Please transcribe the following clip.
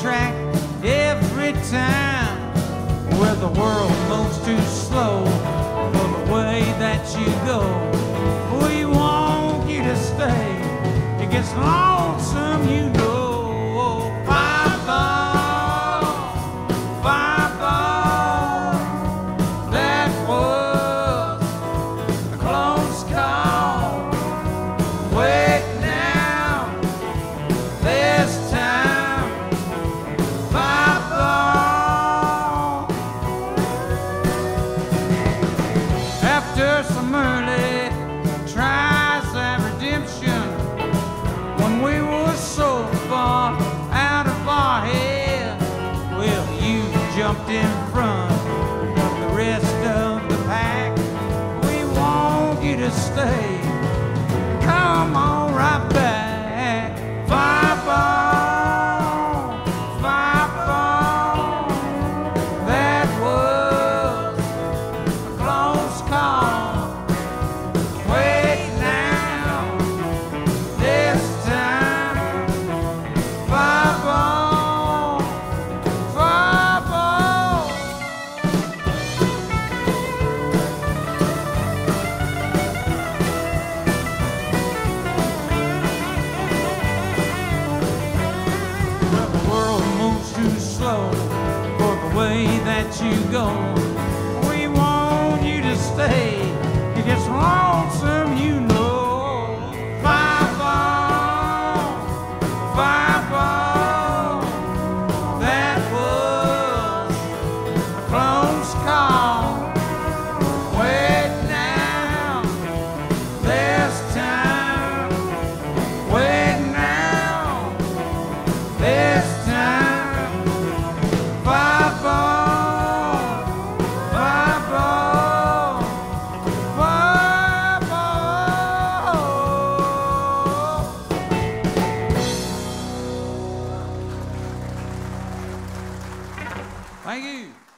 track every time. Where the world moves too slow for the way that you go. We want you to stay. It gets long. summer gone. Thank you.